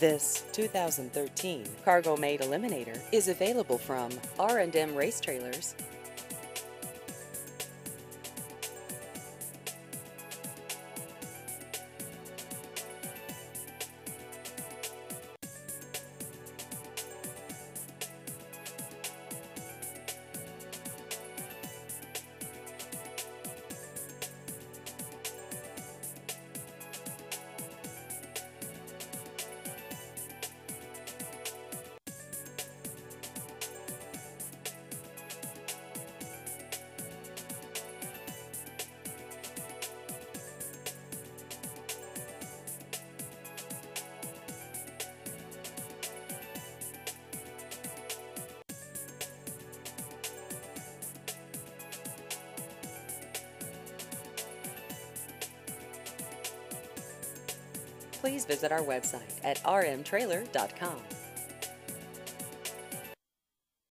This 2013 Cargo Mate Eliminator is available from R&M Race Trailers. Please visit our website at rmtrailer.com.